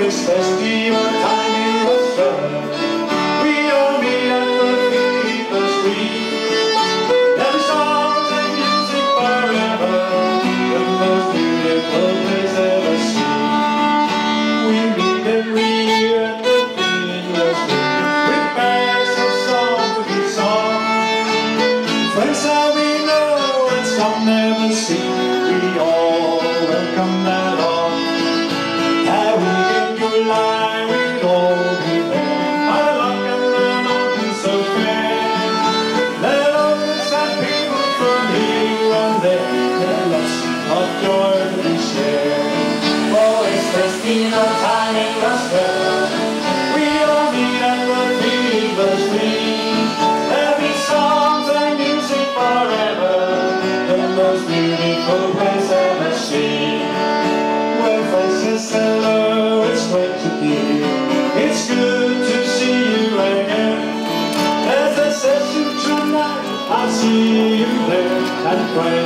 it's festival in Glasgow, we all meet at the. There'll be songs and music forever, the most beautiful place ever seen. Faces it's to be. It's good to see you again. Tonight, I'll see you there. And friends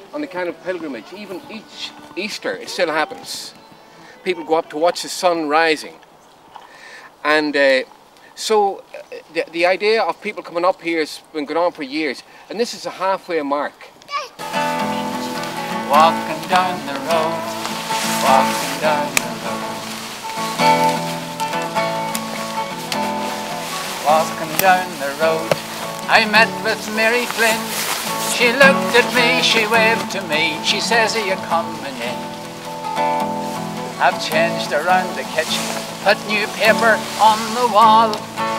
on the kind of pilgrimage. Even each Easter, it still happens. People go up to watch the sun rising. And uh, so uh, the, the idea of people coming up here has been going on for years. And this is a halfway mark. Walking down the road, walking down the road. Walking down the road, I met with Mary Flynn. She looked at me, she waved to me, she says, Are you coming in? I've changed around the kitchen, put new paper on the wall.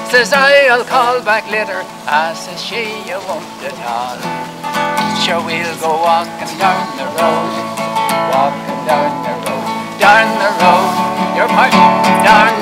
Says I, I'll call back later. I says she, you won't at all. Sure, we'll go walking down the road, walking down the road, down the road. Your party down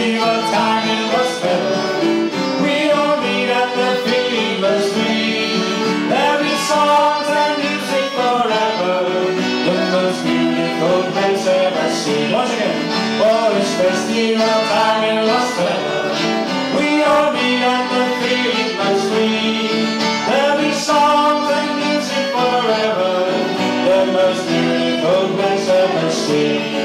festival time. We all meet at the street. There'll be. There'll be songs and music forever, the most beautiful place ever seen.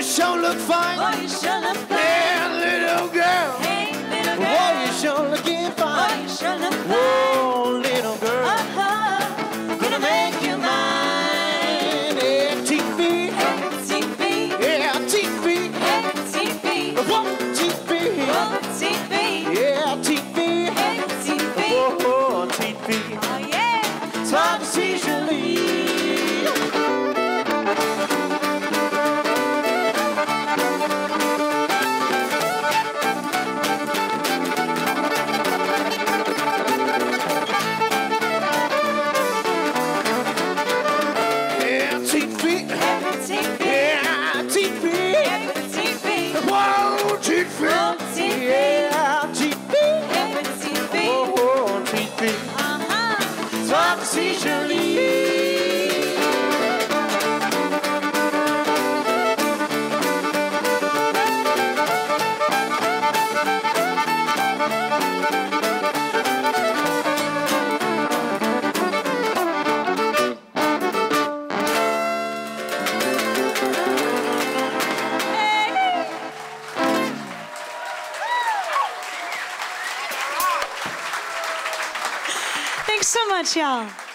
you sure look fine. You sure look fine. Hey, little girl. Hey, little girl. Oh, you sure looking fine. Oh, you sure look fine. Oh, little girl. Oh, oh. Gonna make you mine. Hey, TV. Hey, TV. Yeah, TV. Hey, TV. Oh, TV. TV. Yeah, TV. Hey, TV. Oh, TV. Oh, yeah. Time to see 笑.